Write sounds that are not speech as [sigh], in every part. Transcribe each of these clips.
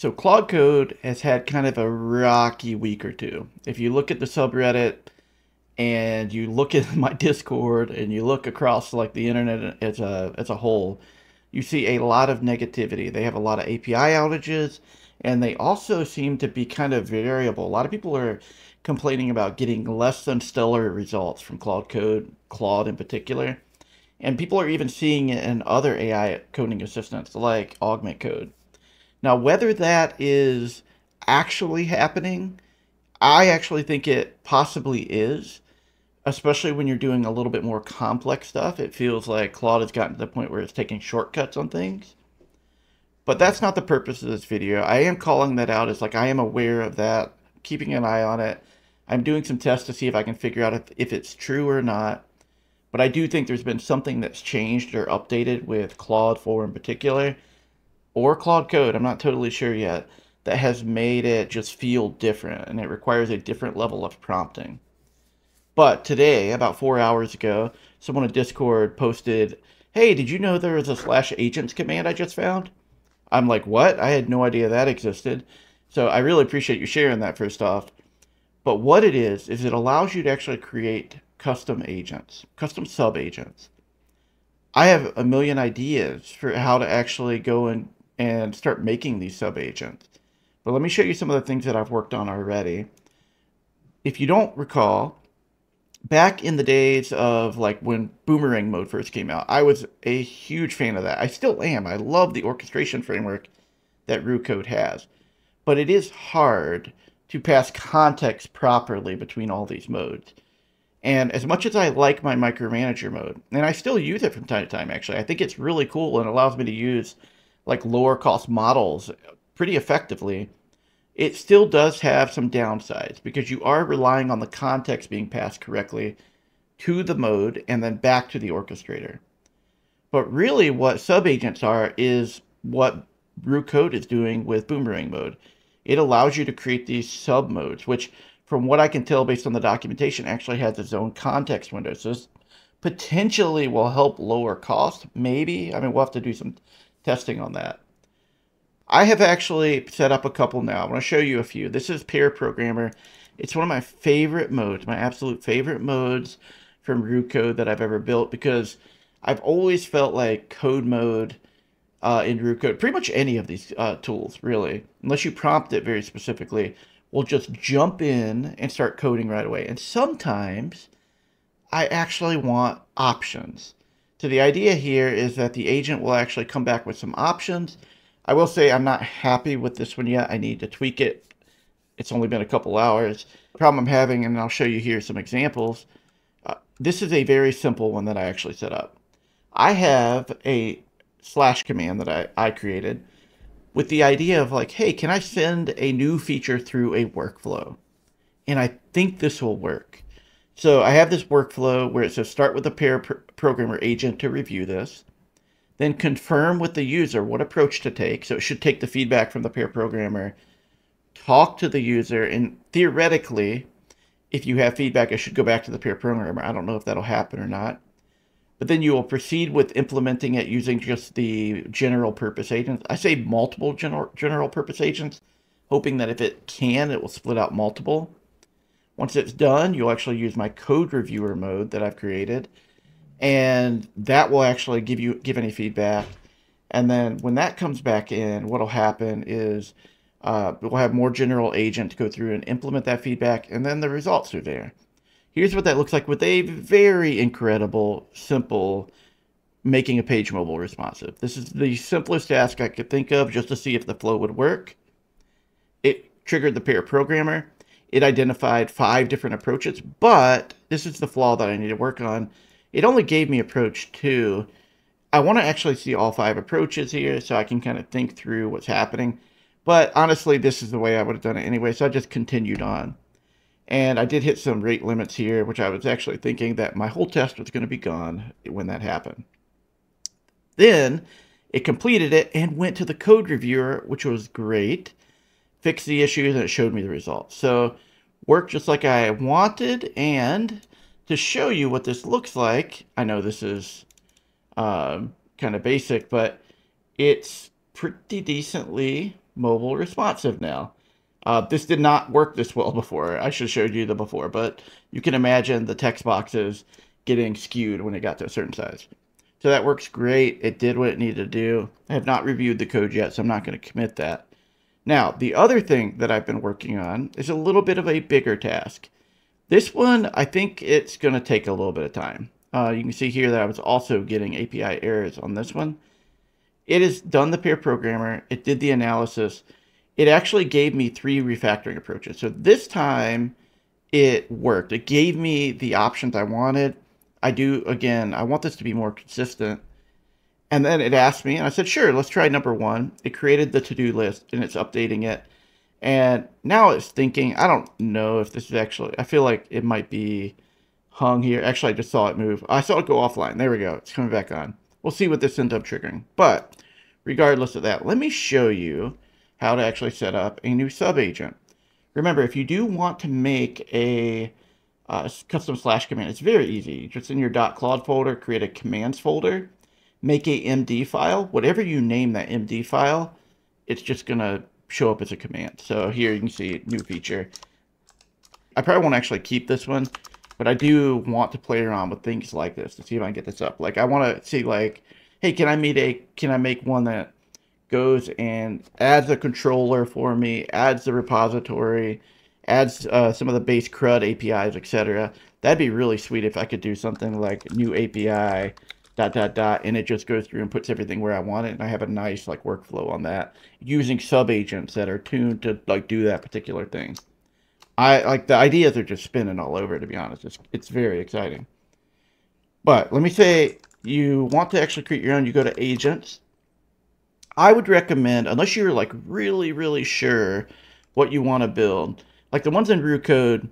So Claude Code has had kind of a rocky week or two. If you look at the subreddit and you look at [laughs] my Discord and you look across like the internet as a as a whole, you see a lot of negativity. They have a lot of API outages and they also seem to be kind of variable. A lot of people are complaining about getting less than stellar results from Claude Code, Claude in particular. And people are even seeing it in other AI coding assistants like Augment Code. Now, whether that is actually happening, I actually think it possibly is, especially when you're doing a little bit more complex stuff. It feels like Claude has gotten to the point where it's taking shortcuts on things. But that's not the purpose of this video. I am calling that out It's like I am aware of that, keeping an eye on it. I'm doing some tests to see if I can figure out if, if it's true or not. But I do think there's been something that's changed or updated with Claude 4 in particular or Claude Code, I'm not totally sure yet, that has made it just feel different and it requires a different level of prompting. But today, about four hours ago, someone in Discord posted, Hey, did you know there was a slash agents command I just found? I'm like, What? I had no idea that existed. So I really appreciate you sharing that first off. But what it is, is it allows you to actually create custom agents, custom sub agents. I have a million ideas for how to actually go and and start making these sub-agents. But let me show you some of the things that I've worked on already. If you don't recall, back in the days of like when Boomerang mode first came out, I was a huge fan of that. I still am. I love the orchestration framework that Code has. But it is hard to pass context properly between all these modes. And as much as I like my micromanager mode, and I still use it from time to time actually, I think it's really cool and allows me to use like lower cost models pretty effectively, it still does have some downsides because you are relying on the context being passed correctly to the mode and then back to the orchestrator. But really what subagents are is what Roo Code is doing with Boomerang mode. It allows you to create these sub modes, which from what I can tell based on the documentation actually has its own context window. So this potentially will help lower cost, maybe. I mean, we'll have to do some testing on that. I have actually set up a couple now. I want to show you a few. This is Pair Programmer. It's one of my favorite modes, my absolute favorite modes from Roo Code that I've ever built because I've always felt like code mode uh, in Roo Code, pretty much any of these uh, tools, really, unless you prompt it very specifically, will just jump in and start coding right away. And sometimes I actually want options. So the idea here is that the agent will actually come back with some options. I will say I'm not happy with this one yet. I need to tweak it. It's only been a couple hours. The problem I'm having, and I'll show you here some examples. Uh, this is a very simple one that I actually set up. I have a slash command that I, I created with the idea of like, hey, can I send a new feature through a workflow? And I think this will work. So I have this workflow where it says start with a pair pr programmer agent to review this, then confirm with the user what approach to take. So it should take the feedback from the pair programmer, talk to the user, and theoretically, if you have feedback, it should go back to the pair programmer. I don't know if that'll happen or not. But then you will proceed with implementing it using just the general purpose agents. I say multiple general, general purpose agents, hoping that if it can, it will split out multiple. Once it's done, you'll actually use my code reviewer mode that I've created, and that will actually give you give any feedback. And then when that comes back in, what'll happen is uh, we'll have more general agent to go through and implement that feedback, and then the results are there. Here's what that looks like with a very incredible, simple making a page mobile responsive. This is the simplest task I could think of just to see if the flow would work. It triggered the pair programmer it identified five different approaches, but this is the flaw that I need to work on. It only gave me approach two. I want to actually see all five approaches here so I can kind of think through what's happening. But honestly, this is the way I would have done it anyway, so I just continued on. And I did hit some rate limits here, which I was actually thinking that my whole test was going to be gone when that happened. Then it completed it and went to the code reviewer, which was great fix the issues, and it showed me the results. So worked just like I wanted, and to show you what this looks like, I know this is um, kind of basic, but it's pretty decently mobile responsive now. Uh, this did not work this well before. I should have showed you the before, but you can imagine the text boxes getting skewed when it got to a certain size. So that works great. It did what it needed to do. I have not reviewed the code yet, so I'm not going to commit that. Now, the other thing that I've been working on is a little bit of a bigger task. This one, I think it's going to take a little bit of time. Uh, you can see here that I was also getting API errors on this one. It has done the pair programmer. It did the analysis. It actually gave me three refactoring approaches. So this time it worked. It gave me the options I wanted. I do, again, I want this to be more consistent. And then it asked me, and I said, sure, let's try number one. It created the to-do list, and it's updating it. And now it's thinking, I don't know if this is actually, I feel like it might be hung here. Actually, I just saw it move. I saw it go offline. There we go. It's coming back on. We'll see what this ends up triggering. But regardless of that, let me show you how to actually set up a new sub agent. Remember, if you do want to make a uh, custom slash command, it's very easy. Just in your .claude folder, create a commands folder, make a MD file. Whatever you name that MD file, it's just going to show up as a command. So here you can see new feature. I probably won't actually keep this one, but I do want to play around with things like this to see if I can get this up. Like I want to see like, hey, can I meet a, can I make one that goes and adds a controller for me, adds the repository, adds uh, some of the base CRUD APIs, etc. That'd be really sweet if I could do something like new API dot dot dot and it just goes through and puts everything where I want it and I have a nice like workflow on that using sub agents that are tuned to like do that particular thing. I like the ideas are just spinning all over to be honest. It's it's very exciting. But let me say you want to actually create your own, you go to agents I would recommend, unless you're like really, really sure what you want to build, like the ones in Roo Code,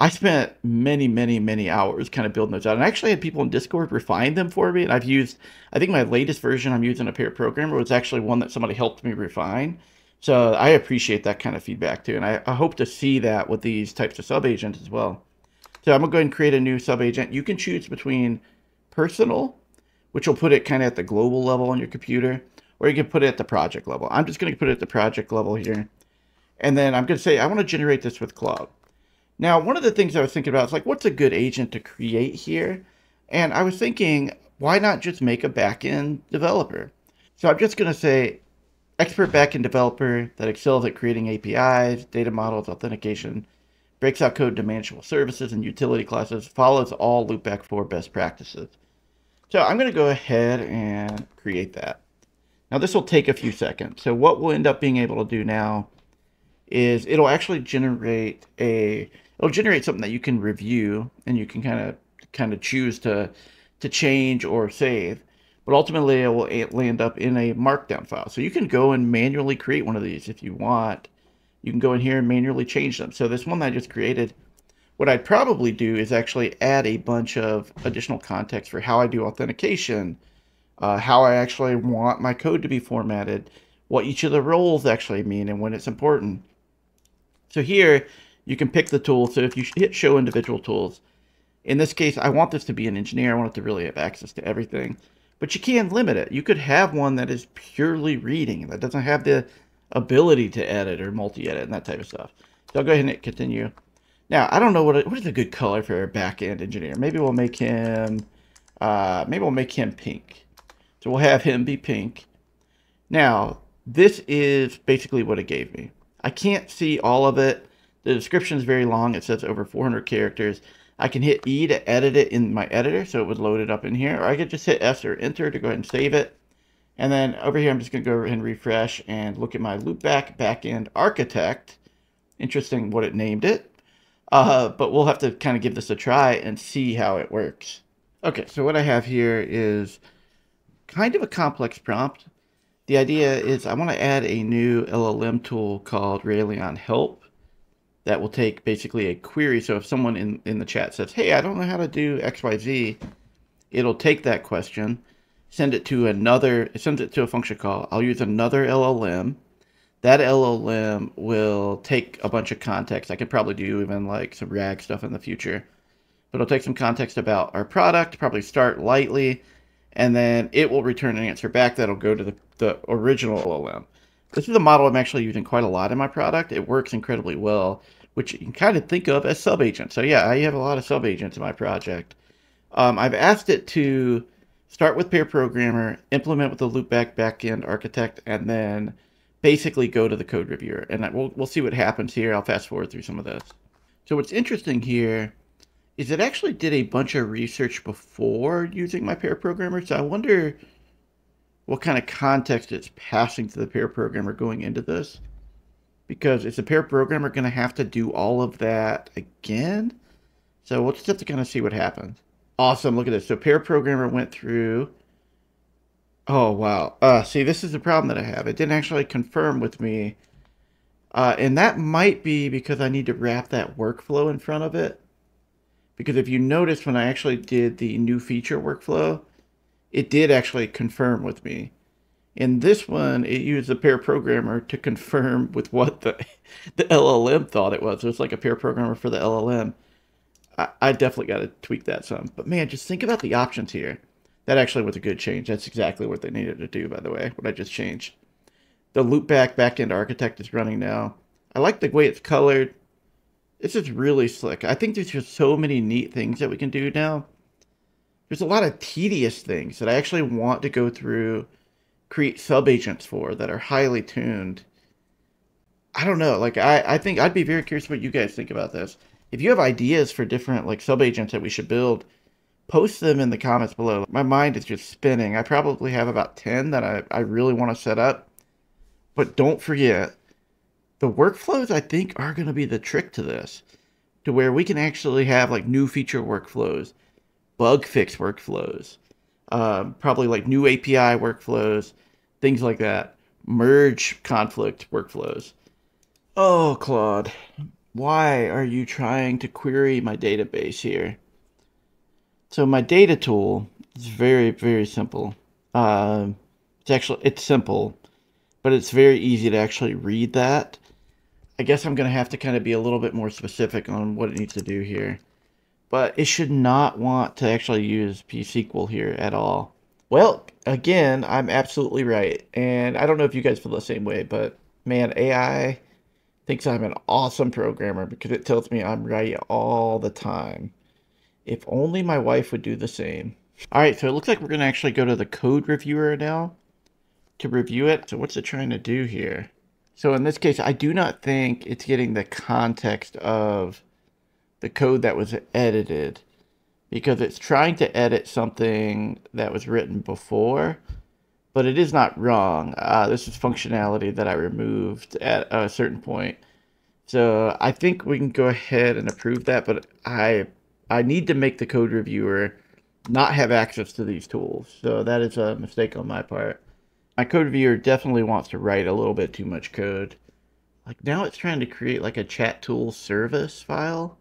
I spent many, many, many hours kind of building those out. And I actually had people in Discord refine them for me. And I've used, I think my latest version I'm using a pair programmer was actually one that somebody helped me refine. So I appreciate that kind of feedback too. And I, I hope to see that with these types of sub agents as well. So I'm going to go ahead and create a new sub agent. You can choose between personal, which will put it kind of at the global level on your computer, or you can put it at the project level. I'm just going to put it at the project level here. And then I'm going to say, I want to generate this with Claude. Now, one of the things I was thinking about is like, what's a good agent to create here? And I was thinking, why not just make a backend developer? So I'm just going to say, expert backend developer that excels at creating APIs, data models, authentication, breaks out code to manageable services and utility classes, follows all loopback 4 best practices. So I'm going to go ahead and create that. Now this will take a few seconds. So what we'll end up being able to do now is it'll actually generate a it'll generate something that you can review and you can kind of kind of choose to to change or save. But ultimately it will land up in a markdown file. So you can go and manually create one of these if you want. You can go in here and manually change them. So this one that I just created, what I'd probably do is actually add a bunch of additional context for how I do authentication, uh, how I actually want my code to be formatted, what each of the roles actually mean, and when it's important. So here, you can pick the tool. So if you hit show individual tools, in this case, I want this to be an engineer. I want it to really have access to everything. But you can limit it. You could have one that is purely reading, that doesn't have the ability to edit or multi-edit and that type of stuff. So I'll go ahead and hit continue. Now, I don't know what, what is a good color for a back-end engineer. Maybe we'll make him, uh, maybe we'll make him pink. So we'll have him be pink. Now, this is basically what it gave me. I can't see all of it. The description is very long. It says over 400 characters. I can hit E to edit it in my editor, so it would load it up in here. Or I could just hit S or Enter to go ahead and save it. And then over here, I'm just going to go and refresh and look at my loopback backend architect. Interesting what it named it. Uh, but we'll have to kind of give this a try and see how it works. Okay, so what I have here is kind of a complex prompt. The idea is I want to add a new LLM tool called Raylon Help that will take basically a query. So if someone in, in the chat says, hey, I don't know how to do XYZ, it'll take that question, send it to another, it sends it to a function call. I'll use another LLM. That LLM will take a bunch of context. I could probably do even like some RAG stuff in the future. But it'll take some context about our product, probably start lightly, and then it will return an answer back that'll go to the, the original LLM. This is a model I'm actually using quite a lot in my product. It works incredibly well, which you can kind of think of as subagents. So yeah, I have a lot of subagents in my project. Um, I've asked it to start with pair programmer, implement with the loopback backend architect, and then basically go to the code reviewer. And we'll, we'll see what happens here. I'll fast forward through some of this. So what's interesting here is it actually did a bunch of research before using my pair programmer. So I wonder what kind of context it's passing to the pair programmer going into this. Because is the pair programmer going to have to do all of that again? So we'll just have to kind of see what happens. Awesome. Look at this. So pair programmer went through. Oh, wow. Uh, see, this is the problem that I have. It didn't actually confirm with me. Uh, and that might be because I need to wrap that workflow in front of it. Because if you notice when I actually did the new feature workflow, it did actually confirm with me. In this one, it used a pair programmer to confirm with what the, [laughs] the LLM thought it was. So it's like a pair programmer for the LLM. I, I definitely got to tweak that some. But man, just think about the options here. That actually was a good change. That's exactly what they needed to do, by the way, what I just changed. The loopback backend architect is running now. I like the way it's colored. This is really slick. I think there's just so many neat things that we can do now. There's a lot of tedious things that I actually want to go through, create subagents for that are highly tuned. I don't know. Like I, I think I'd be very curious what you guys think about this if you have ideas for different like subagents that we should build, post them in the comments below. My mind is just spinning. I probably have about 10 that I, I really want to set up. But don't forget, the workflows I think are going to be the trick to this. To where we can actually have like new feature workflows, bug fix workflows, um, probably like new API workflows, things like that, merge conflict workflows. Oh, Claude, why are you trying to query my database here? So my data tool is very, very simple. Uh, it's actually, it's simple, but it's very easy to actually read that. I guess I'm going to have to kind of be a little bit more specific on what it needs to do here. But it should not want to actually use pSQL here at all. Well, again, I'm absolutely right. And I don't know if you guys feel the same way, but man, AI thinks I'm an awesome programmer because it tells me I'm right all the time. If only my wife would do the same. All right, so it looks like we're going to actually go to the code reviewer now to review it. So what's it trying to do here? So in this case, I do not think it's getting the context of the code that was edited because it's trying to edit something that was written before but it is not wrong. Uh, this is functionality that I removed at a certain point. So I think we can go ahead and approve that, but I I need to make the code reviewer not have access to these tools. So that is a mistake on my part. My code reviewer definitely wants to write a little bit too much code. Like now it's trying to create like a chat tool service file.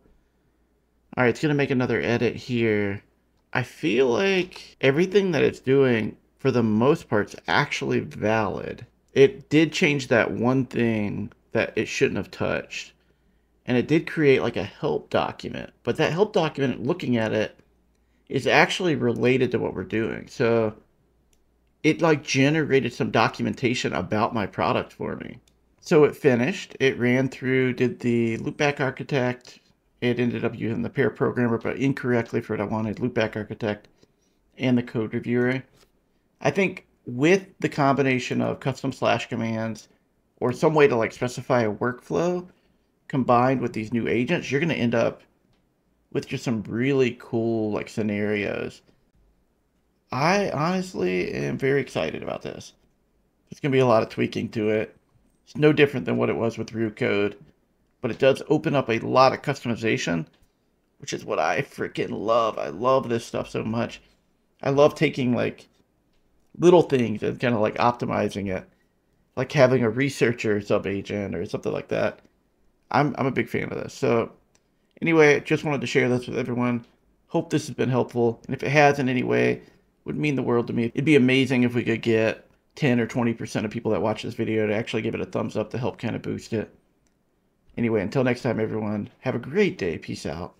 All right, it's going to make another edit here. I feel like everything that it's doing for the most part, is actually valid. It did change that one thing that it shouldn't have touched. And it did create like a help document. But that help document, looking at it, is actually related to what we're doing. So it like generated some documentation about my product for me. So it finished. It ran through, did the loopback architect. It ended up using the pair programmer, but incorrectly for what I wanted, loopback architect and the code reviewer. I think with the combination of custom slash commands or some way to like specify a workflow combined with these new agents, you're going to end up with just some really cool like scenarios. I honestly am very excited about this. There's going to be a lot of tweaking to it. It's no different than what it was with Roo Code, but it does open up a lot of customization, which is what I freaking love. I love this stuff so much. I love taking like little things and kind of like optimizing it, like having a researcher sub agent or something like that. I'm I'm a big fan of this. So anyway, just wanted to share this with everyone. Hope this has been helpful, and if it has in any way, would mean the world to me. It'd be amazing if we could get 10 or 20% of people that watch this video to actually give it a thumbs up to help kind of boost it. Anyway, until next time, everyone, have a great day. Peace out.